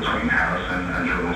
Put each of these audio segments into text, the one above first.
between Harrison and Jerome.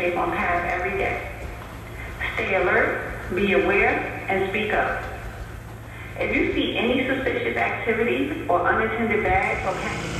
stay on every day. Stay alert, be aware, and speak up. If you see any suspicious activity or unattended bags or packages,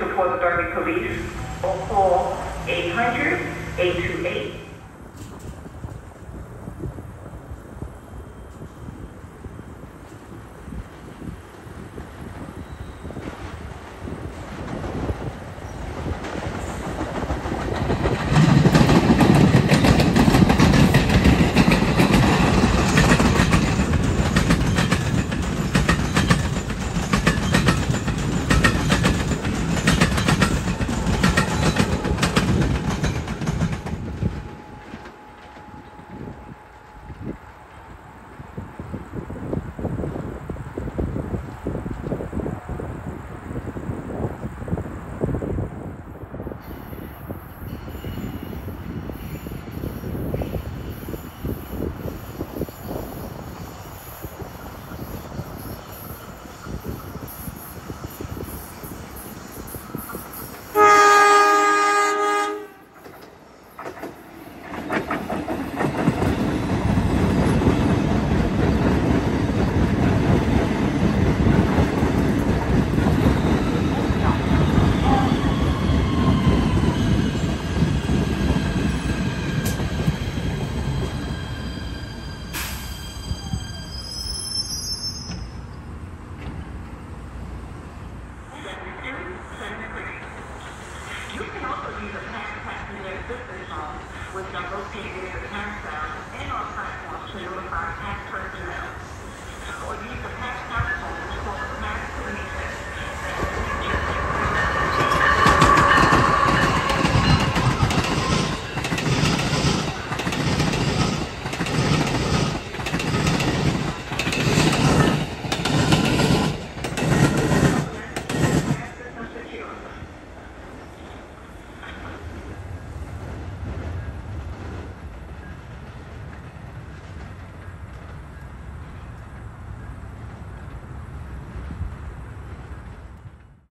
to call the Derby Police or call 800 828